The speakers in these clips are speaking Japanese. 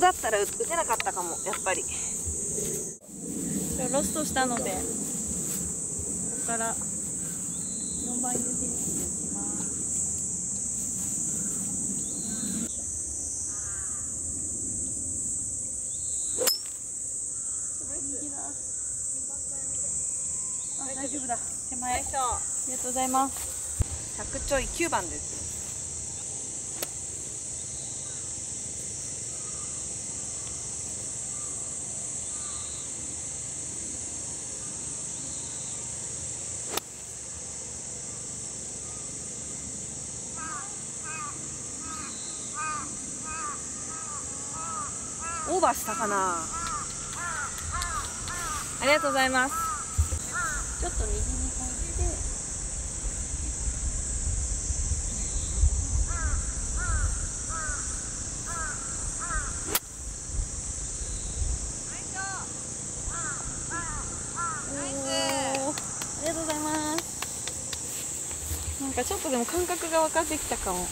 だったら打てなかったかもやっぱり。ロストしたのでここから4番ユーティリティに行きます。大丈夫だ。手前。ありがとうございます。100ちょい9番ですオーバーしたかな。ありがとうございます。ちょっと右に入って。おー。ありがとうございます。なんかちょっとでも感覚が分かってきたかも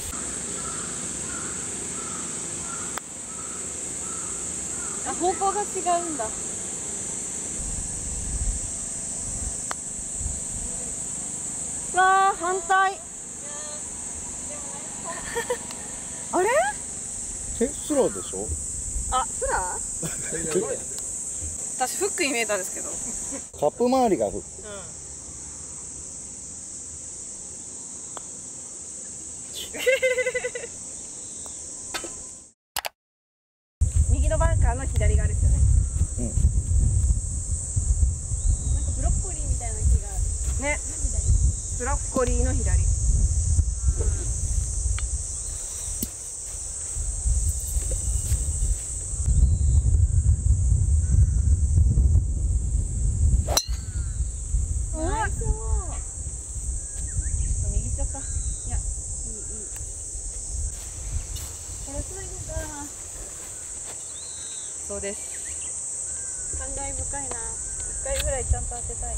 あ方向が違うんだ。わあ反対。あれ？えスラでしょ？あスラ私フックに見えたんですけど。カップ周りが吹く右のバンカーの左側ですよね。うん。なんかブロッコリーみたいな木が。あるねブロッコリーの左うわナイスオン右行っちゃったいや、いい、いい。これ最後か。そうです感慨深いな。一回ぐらいちゃんと当てたい。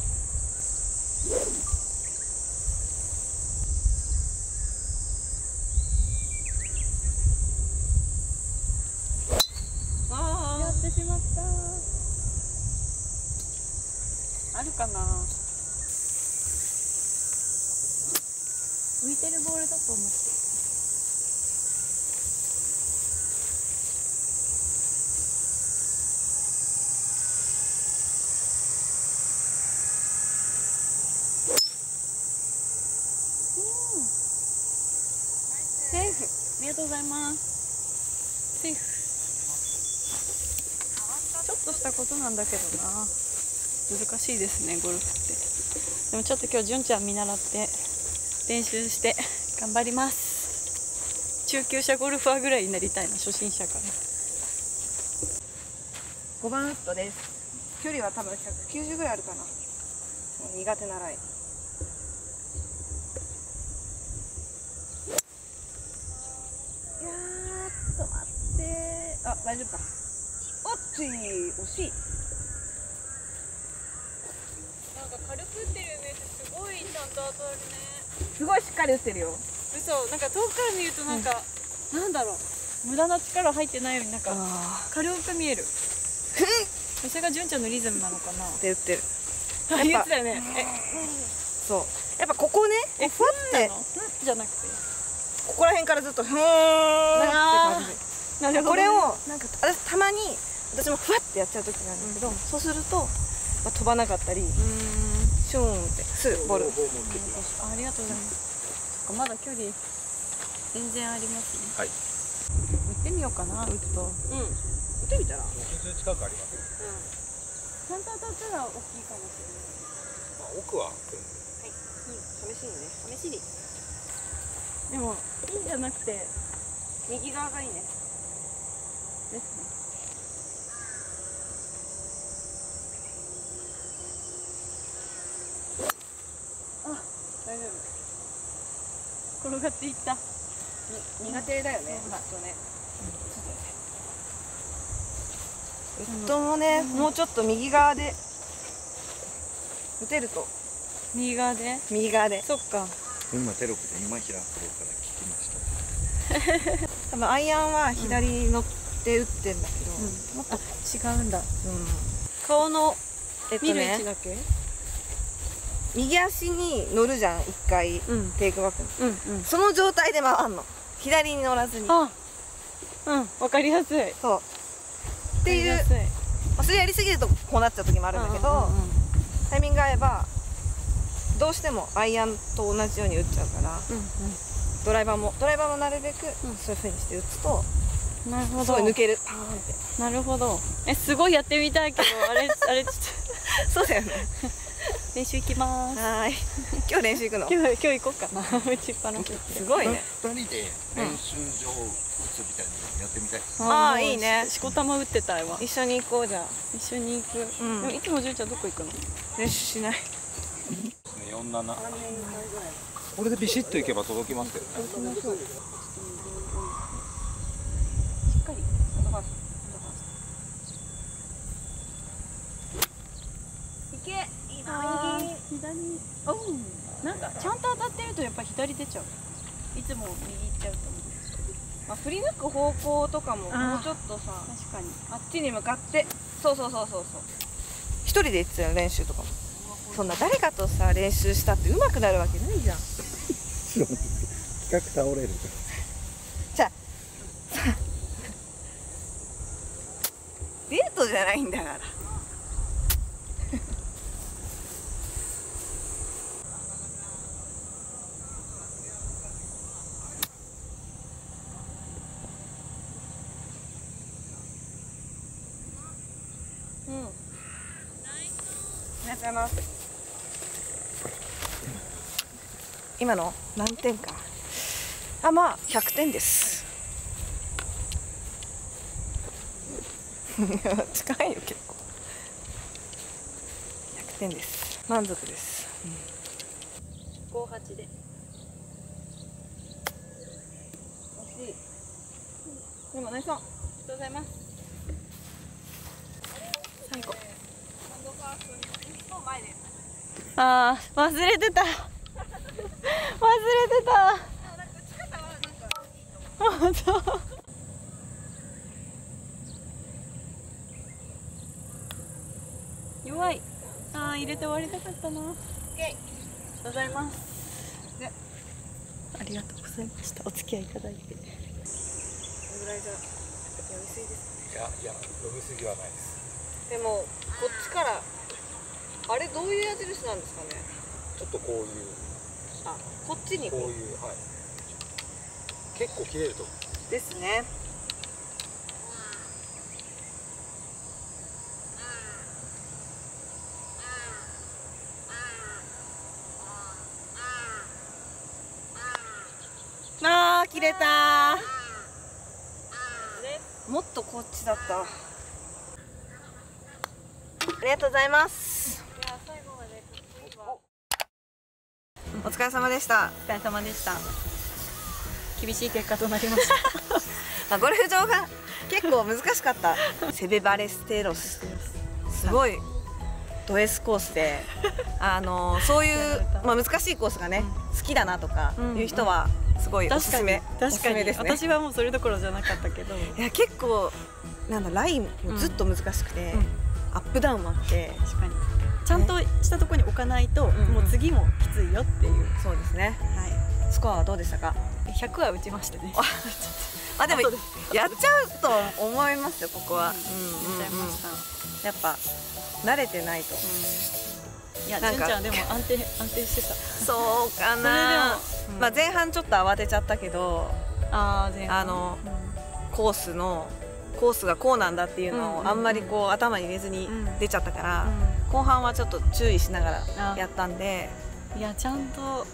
あやってしまった。あるかな。浮いてるボールだと思って。うんセーフ。ありがとうございます。セーフ。ちょっとしたことなんだけどな。難しいですねゴルフって。でもちょっと今日純ちゃん見習って練習して頑張ります。中級者ゴルファーぐらいになりたいな初心者から。5番ウッドです。距離は多分190ぐらいあるかな。苦手なラインいやーちょっと待ってあ大丈夫か。おっつい惜しい。なんか軽く打ってるイメージすごいちゃんと当たるね。すごいしっかり打ってるよ嘘。なんか遠くから見るとなんか、なんだろう。無駄な力入ってないようになんかあ軽く見える。それが純ちゃんのリズムなのかな。ーって打ってる。あ言ってたよね。そう。やっぱここねええふわって。じゃなくて。ここら辺からずっとふーんって感じなるこれをなんか私たまに私もふわってやっちゃう時があるんだけど、そうすると、まあ、飛ばなかったりうーん。シューンってすぐボール。あありがとうございます。まだ距離全然ありますね。はい。打ってみようかな打つと。うん。打ってみたら。60近くありますちゃん。と当たったら大きいかもしまあ奥は。試しにね。試しに。れないでもいいんじゃなくて右側がいいねですね。あ、大丈夫。転がっていった。苦手だよね、ずっとね。ウッドもね、もうちょっと右側で打てると右側で？右側でそっか今テロップで今平プロから聞きました 多分アイアンは左の、うんって打ってんだけど、もっと、あ違うんだ。うん。顔のえっと見る位置ねだけ？右足に乗るじゃん一回、うん。テイクバックにうんうん。その状態で回んの。左に乗らずに。あうん。わかりやすい。っそう。っていうまあそれやりすぎるとこうなっちゃう時もあるんだけど、タイミングが合えばどうしてもアイアンと同じように打っちゃうからうんうん。ドライバーもドライバーもなるべくうん。そういう風にして打つとうんなるほすどごい抜ける。パーンってなるほど。えすごいやってみたいけどあれ あれちょっそうだよね。と練習行きます。はーい。今日練習行くの？今日今日行こうかな。打ちっぱなしすごいね。二人で練習場を打つみたいなのやってみたいです、あーもういいね。しこたま打ってたいわ。一緒に行こうじゃあ。一緒に行く、うん。でもいつもじゅうちゃんどこ行くの？練習しない。四七。これでビシッといけば届きますけどねしっかり行けいいあー左おうなんかちゃんと当たってるとやっぱ左出ちゃう。いつも右行っちゃうと思う。まあ、振り抜く方向とかももうちょっとさ確かに。あっちに向かって。そうそうそうそうそう。一人で行ってたよ練習とかも。そんな誰かとさ練習したって上手くなるわけないじゃん。企画倒れる じゃあさデートじゃないんだからうん。ありがとうございます。今の何点か。あまあ100点です。近いよ結構。100点です。満足です。五八で。惜しい。でもナイスありがとうございます最後あー忘れてた。忘れてた。本 当弱い。あー入れて終わりたかったな。ありがとうございます。ねありがとうございました。お付き合いいただいて。これぐらいじゃやりすぎですいやいや飲みすぎはないです。でもこっちからあれどういう矢印なんですかね？ちょっとこういう。あこっちにこう。いうはい。結構切れるとですねあー切れた。もっとこっちだった。ありがとうございますお疲れ様でした。お疲れ様でした。厳しい結果となりました。ま あ、ゴルフ場が結構難しかった。セベバレステロス。すごいド S コースで あのそういう、まあ、難しいコースがね、好きだなとかいう人はすごいおすすめ、確かに。すめですね。私はもうそれどころじゃなかったけど。いや結構なんだラインもずっと難しくて、うん。アップダウンもあって。確かにちゃんとしたところに置かないと、もう次もきついよっていう、そうですね。はい、スコアはどうでしたか？100は打ちましたね。あでもやっちゃうと思いますよここは、うんうんうん。打っちゃいまうん。した、やっぱ慣れてないと、うん、いやなんか純ちゃんでも安定安定してた。そうかな。まあ、前半ちょっと慌てちゃったけどあー前半。あのコースのコースがこうなんだっていうのをあんまりこう頭に入れずにうん。出ちゃったから、う後半はちょっと注意しながらあ。やったんで。んいやちゃんと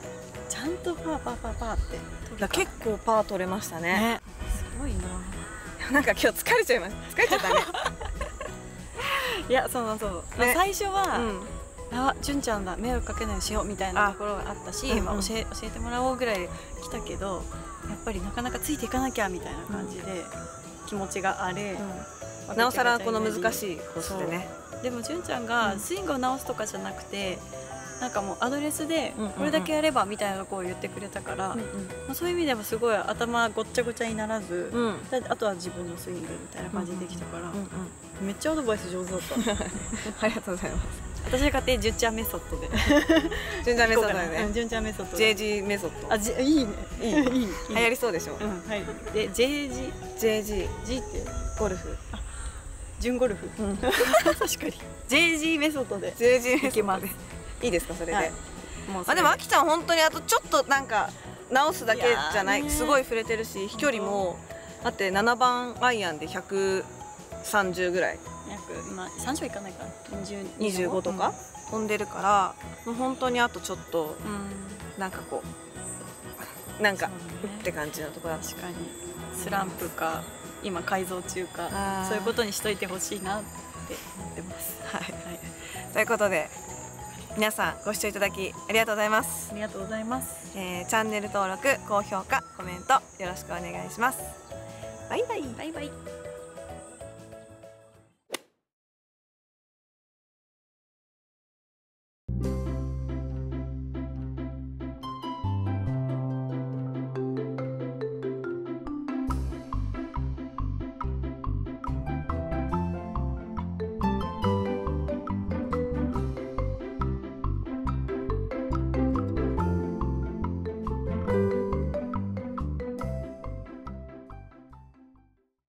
ちゃんとパーパーパーパーって結構パー取れましたね。ね。すごいな。なんか今日疲れちゃいました疲れちゃったね。いやそうそう、まあね最初は、うん。あ純ちゃんだ迷惑かけないようにしようみたいなところがあったしあうんうん。まあ、教え教えてもらおうぐらいで来たけどやっぱりなかなかついていかなきゃみたいな感じで気持ちがあれ、な。おさらこの難いしいコースでね。でも純ちゃんうん。がスイングを直すとかじゃなくて、なんかもうアドレスでうんうん。うんこれだけやればみたいなとこを言ってくれたから、まあ、そういう意味ではすごい頭ごっちゃごちゃにならず、うん。あとは自分のスイングみたいな感じでできたから、うんうん。めっちゃアドバイス上手だった。ありがとうございます私が勝手に純ちゃんメソッドで。順調メソッドでうんね純ちゃんメソッドで JG メソッド。あじいいね。いい いい流行りそうでしょ？うんはい。で JG JG G って？ゴルフ。純ゴルフ、うん。確かに。JG メソッドで JG メソッドいいいですか？それで、はい。もうあでもあきちゃん本当にあとちょっとなんか直すだけじゃない？すごい触れてるし飛距離もだって7番アイアンで130ぐらい約今30いかないか。な20 25とか、飛んでるからもう本当にあとちょっとうん、うんなんかこうなんかね。って感じのところ確かに。スランプか今改造中かそういうことにしといてほしいなって思ってます。はいはい。ということで皆さんご視聴いただきありがとうございます、ありがとうございます。えーチャンネル登録高評価コメントよろしくお願いします。バイバイ。バイバイ